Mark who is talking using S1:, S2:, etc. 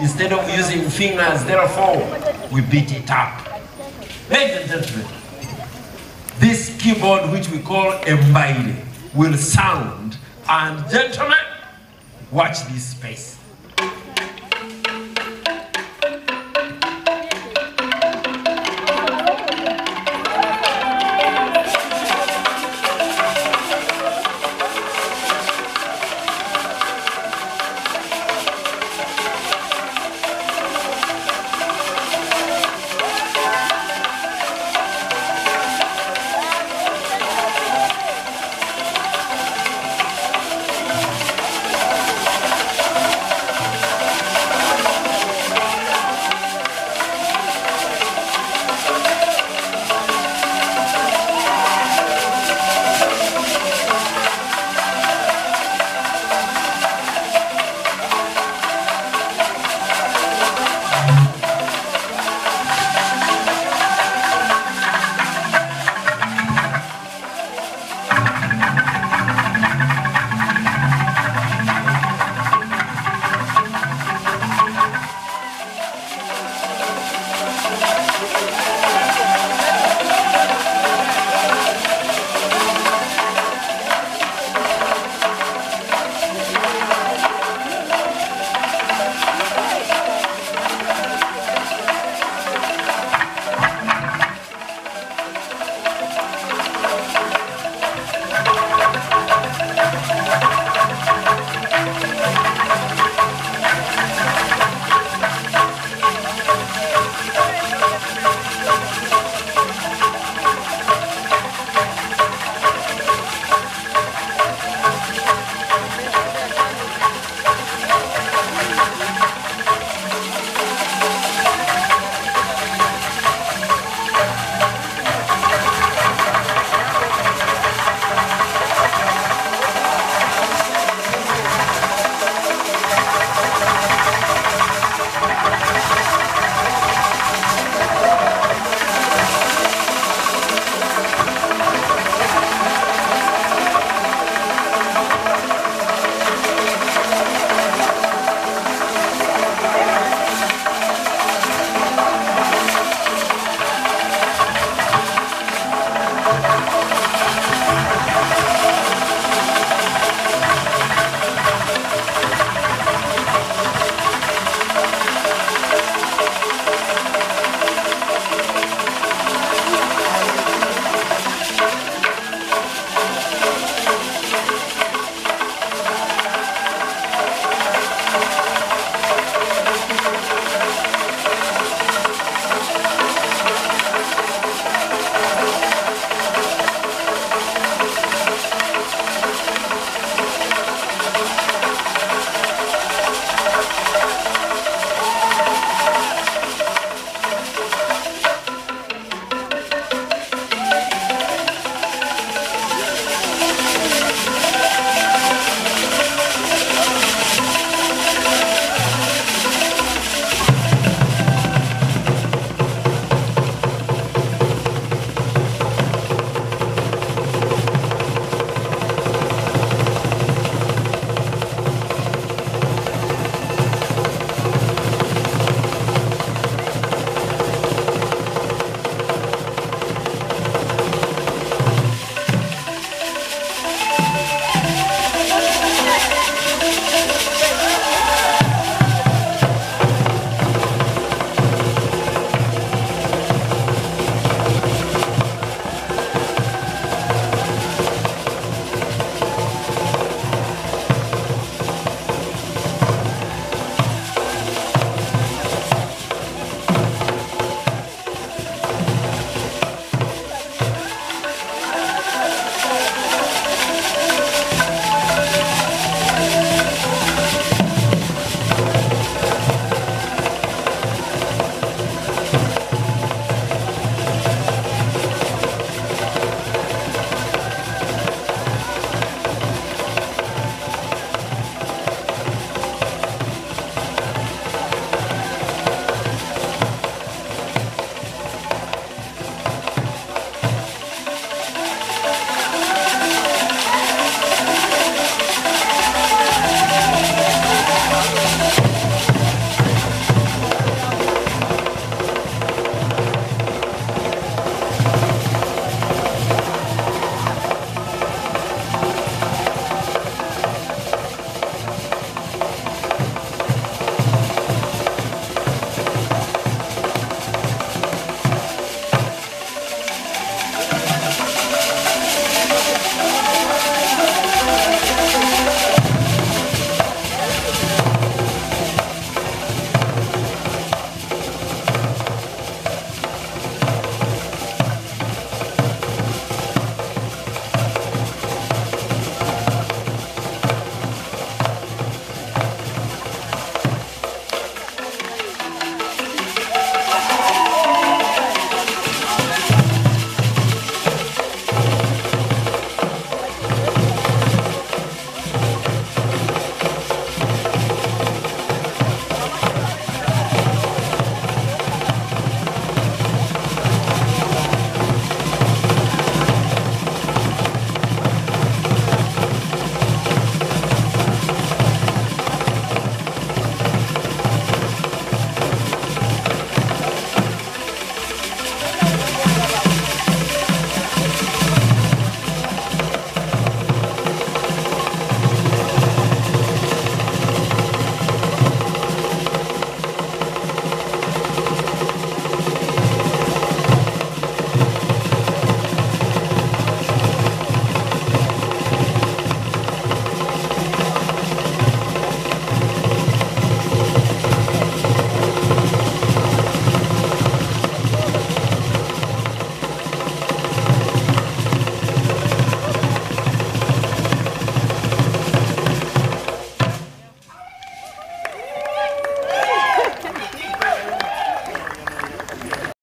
S1: instead of using fingers, therefore, we beat it up. Ladies and gentlemen, this keyboard, which we call Embaire, will sound. And gentlemen, watch this space.